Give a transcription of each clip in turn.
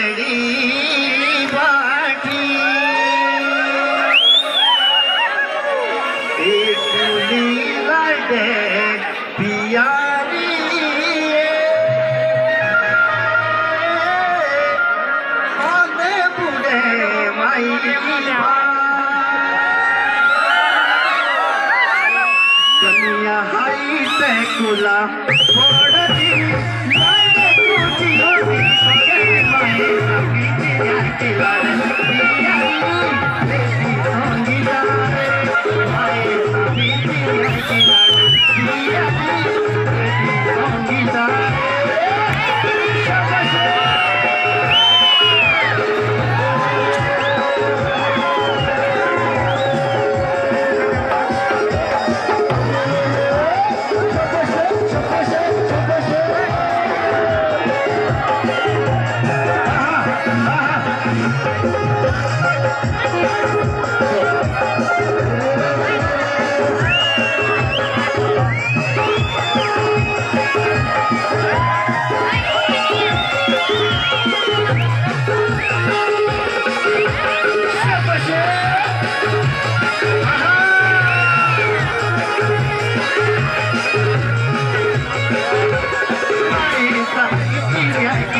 बड़ी बाटी। पियारी हमें बुढ़े दुनिया हाई से गुला happy birthday. Yeah.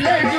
Let's go.